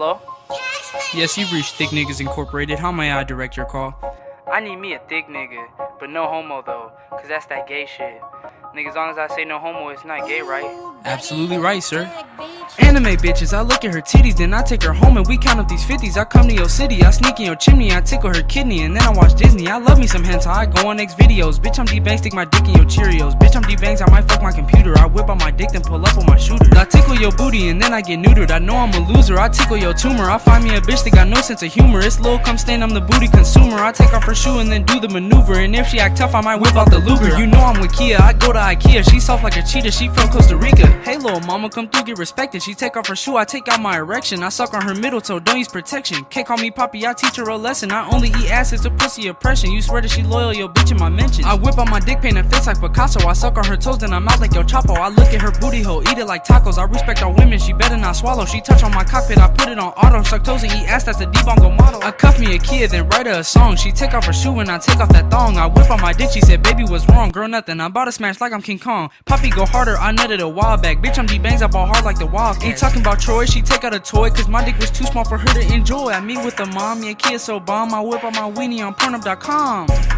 Hello? Yes, you've reached Thick Niggas Incorporated. How may I direct your call? I need me a thick nigga, but no homo though, cause that's that gay shit. Nigga, as long as I say no homo, it's not gay, right? Absolutely right, sir. Anime bitches, I look at her titties, then I take her home and we count up these 50s. I come to your city, I sneak in your chimney, I tickle her kidney, and then I watch Disney. I love me some hentai, I go on X videos. Bitch, I'm D-Bang, stick my dick in your Cheerios. Bitch, I'm D-Bangs, I might fuck my computer. I whip out my dick, then pull up on my shooter. I your booty, and then I get neutered. I know I'm a loser, I tickle your tumor. I find me a bitch that got no sense of humor. It's low, come stand, I'm the booty consumer. I take off her shoe and then do the maneuver. And if she act tough, I might whip out the Luger. You know I'm with Kia, I go to Ikea. She soft like a cheetah, she from Costa Rica. Hey, little mama, come through, get respected. She take off her shoe, I take out my erection. I suck on her middle toe, don't use protection. Can't call me poppy, I teach her a lesson. I only eat ass, it's a pussy oppression. You swear that she loyal, yo bitch in my mentions. I whip on my dick, paint and face like Picasso. I suck on her toes, then I'm out like yo Chapo. I look at her booty hole, eat it like tacos. I respect all women, she better not swallow. She touch on my cockpit, I put it on auto. Suck toes and eat ass, that's the debongo model. I cuff me a kid, then write her a song. She take off her shoe and I take off that thong. I whip on my dick, she said, baby, what's wrong? Girl, nothing. I'm about to smash like I'm King Kong. Poppy go harder, I nutted a while back. Bitch, I'm D-Bangs, I ball hard like the wild. Ain't talking about Troy, she take out a toy, cause my dick was too small for her to enjoy. I meet with the mom, yeah, kid so bomb. I whip on my weenie on Pornhub.com.